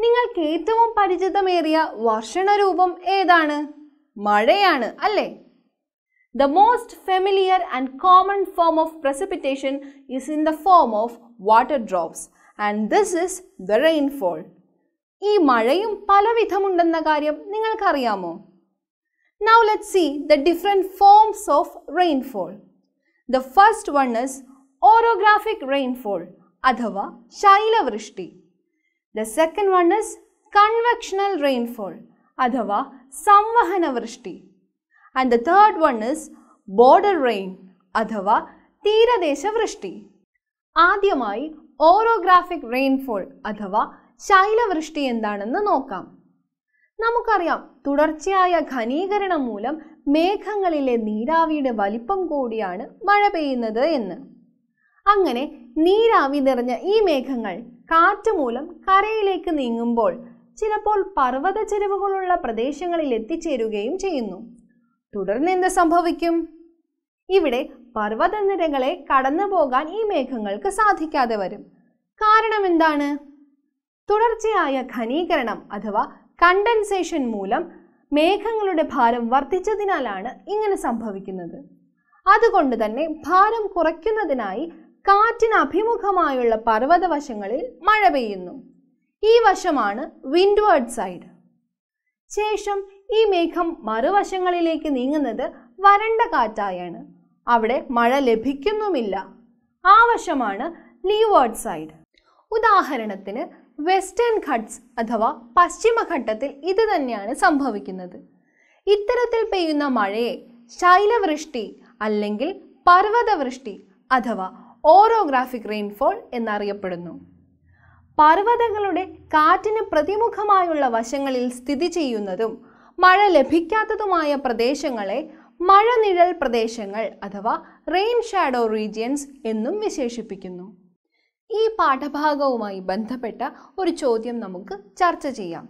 നിങ്ങൾക്ക് ഏറ്റവും പരിചിതമേറിയ വർഷണരൂപം ഏതാണ്? മഴയാണ് അല്ലേ? The most familiar and common form of precipitation is in the form of water drops and this is the rainfall ഈ മഴയും പലവിധമുണ്ടെന്ന കാര്യം നിങ്ങൾക്കറിയാമോ? Now let see the different forms of rainfall the first one is orographic rainfall അഥവാ ശൈലവൃഷ്ടി. The second one is convectional rainfall അഥവാ സംവഹന വൃഷ്ടി. And the third one is border rain അഥവാ തീരദേശ വൃഷ്ടി. ആദ്യമായി ഓറോഗ്രാഫിക് റെയിൻഫോൾ അഥവാ ശൈലവൃഷ്ടി എന്താണെന്ന് നോക്കാം. നമുക്കറിയാം തുടർച്ചയായ ഘനീകരണം മൂലം മേഘങ്ങളിലെ നീരാവിയുടെ വലിപ്പം കൂടിയാണ് മഴ പെയ്യുന്നത് എന്ന്. അങ്ങനെ നീരാവി നിറഞ്ഞ ഈ മേഘങ്ങൾ കാറ്റ് മൂലം കരയിലേക്ക് നീങ്ങുമ്പോൾ ചിലപ്പോൾ പർവത ചെരുവുകളുള്ള പ്രദേശങ്ങളിൽ എത്തിച്ചേരുകയും ചെയ്യുന്നു. തുടർന്ന് എന്ത് സംഭവിക്കും? ഇവിടെ പർവതനിരകളെ കടന്നു പോകാൻ ഈ മേഘങ്ങൾക്ക് സാധിക്കാതെ വരും. കാരണം എന്താണ്? തുടർച്ചയായ ഘനീകരണം അഥവാ കണ്ടൻസേഷൻ മൂലം മേഘങ്ങളുടെ ഭാരം വർദ്ധിച്ചതിനാലാണ് ഇങ്ങനെ സംഭവിക്കുന്നത്. അതുകൊണ്ട് തന്നെ ഭാരം കുറയ്ക്കുന്നതിനായി കാറ്റിന് അഭിമുഖമായുള്ള പർവതവശങ്ങളിൽ മഴ പെയ്യുന്നു. ഈ വശമാണ് വിൻഡ്വേർഡ് സൈഡ് ശേഷം ഈ മേഘം മറുവശങ്ങളിലേക്ക് നീങ്ങുന്നത് വരണ്ട കാറ്റായാണ്. അവിടെ മഴ ലഭിക്കുന്നുമില്ല. ആ വശമാണ് ലീവേർഡ് സൈഡ് ഉദാഹരണത്തിന് വെസ്റ്റേൺ ഘട്ട്സ് അഥവാ പശ്ചിമഘട്ടത്തിൽ ഇത് തന്നെയാണ് സംഭവിക്കുന്നത്. ഇത്തരത്തിൽ പെയ്യുന്ന മഴയെ ശൈലവൃഷ്ടി അല്ലെങ്കിൽ പർവതവൃഷ്ടി അഥവാ ഓറോഗ്രാഫിക് റെയിൻഫോൾ എന്നറിയപ്പെടുന്നു. പർവതങ്ങളുടെ കാറ്റിന് പ്രതിമുഖമായുള്ള വശങ്ങളിൽ സ്ഥിതി ചെയ്യുന്നതും മഴ ലഭിക്കാത്തതുമായ പ്രദേശങ്ങളെ മഴനിഴൽ പ്രദേശങ്ങൾ അഥവാ റെയിൻ ഷാഡോ റീജിയൻസ് എന്നും വിശേഷിപ്പിക്കുന്നു. ഈ പാഠഭാഗവുമായി ബന്ധപ്പെട്ട ഒരു ചോദ്യം നമുക്ക് ചർച്ച ചെയ്യാം.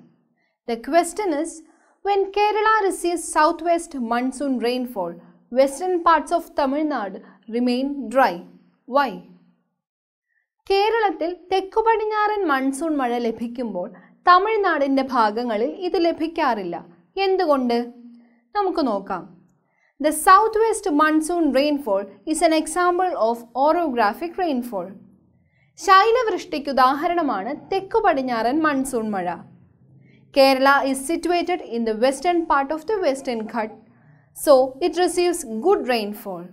The question is when Kerala receives south west monsoon rainfall western parts of Tamil Nadu remain dry why കേരളത്തിൽ തെക്കു പടിഞ്ഞാറൻ മൺസൂൺ മഴ ലഭിക്കുമ്പോൾ തമിഴ്നാടിന്റെ ഭാഗങ്ങളിൽ ഇത് ലഭിക്കാറില്ല. എന്തുകൊണ്ട്? നമുക്ക് നോക്കാം. The south west monsoon rainfall is an example of orographic rainfall ശൈലവൃഷ്ടിക്ക് ഉദാഹരണമാണ് തെക്കു പടിഞ്ഞാറൻ മൺസൂൺ മഴ. Kerala is situated in the western part of the western Ghat. So it receives good rainfall.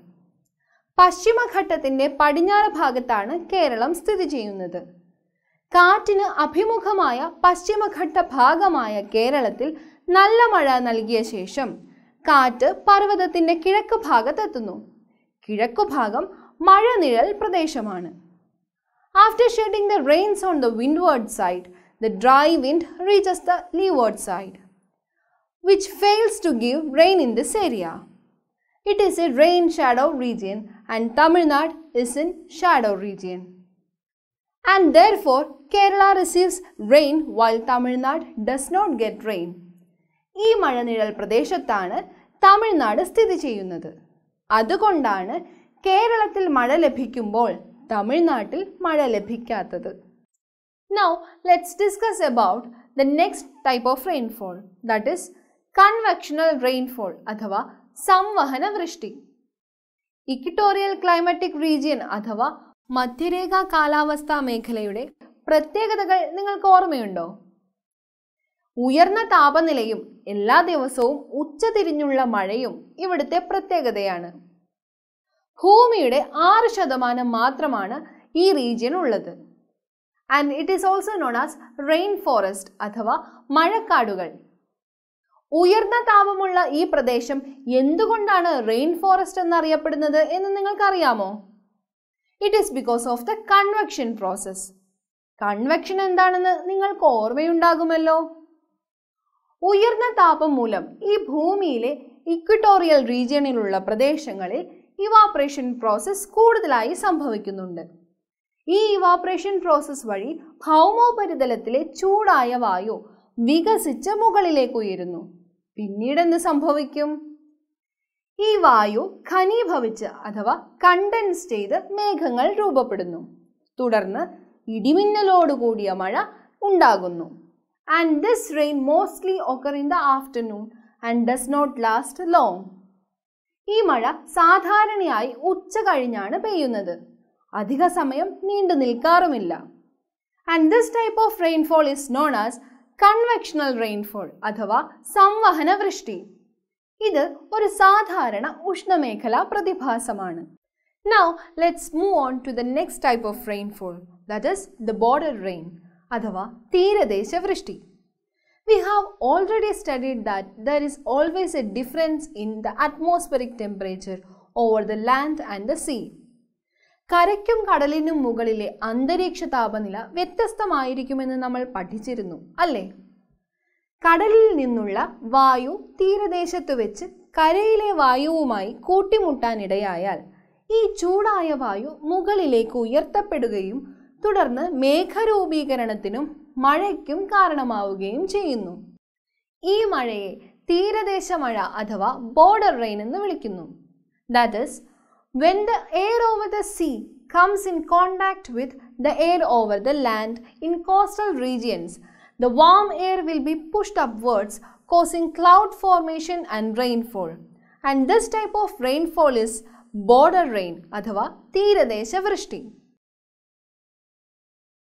പശ്ചിമഘട്ടത്തിന്റെ പടിഞ്ഞാറ് ഭാഗത്താണ് കേരളം സ്ഥിതി ചെയ്യുന്നത്. കാറ്റിന് അഭിമുഖമായ പശ്ചിമഘട്ട ഭാഗമായ കേരളത്തിൽ നല്ല മഴ നൽകിയ ശേഷം കാറ്റ് പർവതത്തിന്റെ കിഴക്ക് ഭാഗത്തെത്തുന്നു. കിഴക്കു ഭാഗം മഴനിഴൽ പ്രദേശമാണ്. After shedding the rains on the windward side the dry wind reaches the leeward side which fails to give rain in this area. It is a rain shadow region and Tamil Nadu is in shadow region. And therefore, Kerala receives rain while Tamil Nadu does not get rain. ഈ മഴനിഴൽ പ്രദേശത്താണ് തമിഴ്നാട് സ്ഥിതി ചെയ്യുന്നത് അതുകൊണ്ടാണ് കേരളത്തിൽ മഴ ലഭിക്കുമ്പോൾ തമിഴ്നാട്ടിൽ മഴ ലഭിക്കാത്തത് now let's discuss about the next type of rainfall that is convectional rainfall അഥവാ സംവഹന വൃഷ്ടി ഇക്വിറ്റോറിയൽ ക്ലൈമാറ്റിക് റീജിയൻ അഥവാ മധ്യരേഖാ കാലാവസ്ഥാ മേഖലയുടെ പ്രത്യേകതകൾ നിങ്ങൾക്ക് ഓർമ്മയുണ്ടോ? ഉയർന്ന താപനിലയും എല്ലാ ദിവസവും ഉച്ചതിരിഞ്ഞുള്ള മഴയും ഇവിടുത്തെ പ്രത്യേകതയാണ്. ഭൂമിയുടെ ആറ് ശതമാനം മാത്രമാണ് ഈ റീജിയൻ ഉള്ളത്. And it is also known as rain forest അഥവാ മഴക്കാടുകൾ. ഉയർന്ന താപമുള്ള ഈ പ്രദേശം എന്തുകൊണ്ടാണ് റെയിൻ ഫോറസ്റ്റ് എന്നറിയപ്പെടുന്നത് എന്ന് നിങ്ങൾക്കറിയാമോ? It is because of the convection process convection എന്താണെന്ന് നിങ്ങൾക്ക് ഓർമ്മയുണ്ടാകുമല്ലോ? ഉയർന്ന താപം മൂലം ഈ ഭൂമിയിലെ ഇക്വിറ്റോറിയൽ റീജിയണിലുള്ള പ്രദേശങ്ങളിൽ ഇവാപ്രേഷൻ പ്രോസസ്സ് കൂടുതലായി സംഭവിക്കുന്നുണ്ട്. ഈ ഇവാപ്രേഷൻ പ്രോസസ്സ് വഴി ഭൗമോപരിതലത്തിലെ ചൂടായ വായു വികസിച്ച് മുകളിലേക്ക് ഉയരുന്നു. പിന്നീട് എന്ത് സംഭവിക്കും? ഈ വായു ഖനീഭവിച്ച് അഥവാ കണ്ടൻസ് ചെയ്ത് മേഘങ്ങൾ രൂപപ്പെടുന്നു. തുടർന്ന് ഇടിമിന്നലോടുകൂടിയ മഴ ഉണ്ടാകുന്നു. And this rain mostly occur in the afternoon and does not last long ഈ മഴ സാധാരണയായി ഉച്ച കഴിഞ്ഞാണ് പെയ്യുന്നത്. അധിക സമയം നീണ്ടു നിൽക്കാറുമില്ല. And this type of rainfall is known as convectional rainfall അഥവാ സംവഹന വൃഷ്ടി ഇത് ഒരു സാധാരണ ഉഷ്ണമേഖലാ പ്രതിഭാസമാണ് now let's move on to the next type of rainfall that is the border rain അഥവാ തീരദേശ വൃഷ്ടി We have already studied that there is always a difference in the atmospheric temperature over the land and the sea. കരയ്ക്കും കടലിനും മുകളിലെ അന്തരീക്ഷ താപനില വ്യത്യസ്തമായിരിക്കുമെന്ന് നമ്മൾ പഠിച്ചിരുന്നു അല്ലേ? കടലിൽ നിന്നുള്ള വായു തീരദേശത്ത് വെച്ച് കരയിലെ വായുവുമായി കൂട്ടിമുട്ടാനിടയായാൽ ഈ ചൂടായ വായു മുകളിലേക്ക് ഉയർത്തപ്പെടുകയും തുടർന്ന് മേഘരൂപീകരണത്തിനും മഴയ്ക്കും കാരണമാവുകയും ചെയ്യുന്നു. ഈ മഴയെ തീരദേശ മഴ അഥവാ ബോർഡർ റെയിൻ എന്ന് വിളിക്കുന്നു. That is When the air over the sea comes in contact with the air over the land in coastal regions, the warm air will be pushed upwards causing cloud formation and rainfall. And this type of rainfall is border rain adhava ತೀರದೇಶ ವೃಷ್ಟಿ